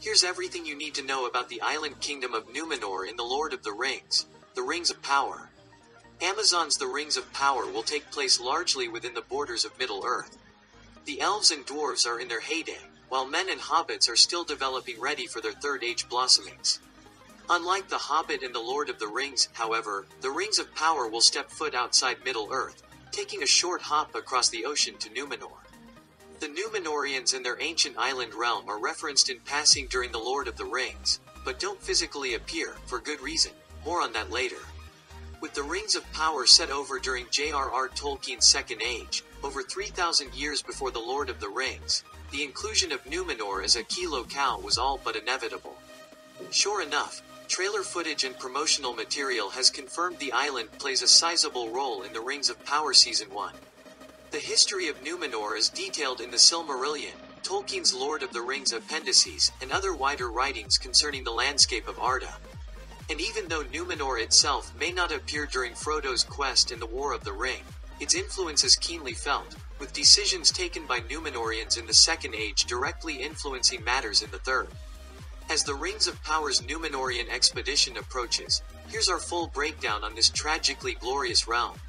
Here's everything you need to know about the island kingdom of Numenor in The Lord of the Rings, The Rings of Power. Amazon's The Rings of Power will take place largely within the borders of Middle-earth. The elves and dwarves are in their heyday, while men and hobbits are still developing ready for their third age blossomings. Unlike The Hobbit and The Lord of the Rings, however, the Rings of Power will step foot outside Middle-earth, taking a short hop across the ocean to Numenor. The Numenoreans and their ancient island realm are referenced in passing during The Lord of the Rings, but don't physically appear, for good reason. More on that later. With the Rings of Power set over during J.R.R. Tolkien's Second Age, over 3,000 years before The Lord of the Rings, the inclusion of Numenor as a key locale was all but inevitable. Sure enough, trailer footage and promotional material has confirmed the island plays a sizable role in the Rings of Power Season 1. The history of Numenor is detailed in the Silmarillion, Tolkien's Lord of the Rings appendices, and other wider writings concerning the landscape of Arda. And even though Numenor itself may not appear during Frodo's quest in the War of the Ring, its influence is keenly felt, with decisions taken by Numenoreans in the Second Age directly influencing matters in the Third. As the Rings of Power's Numenorean expedition approaches, here's our full breakdown on this tragically glorious realm.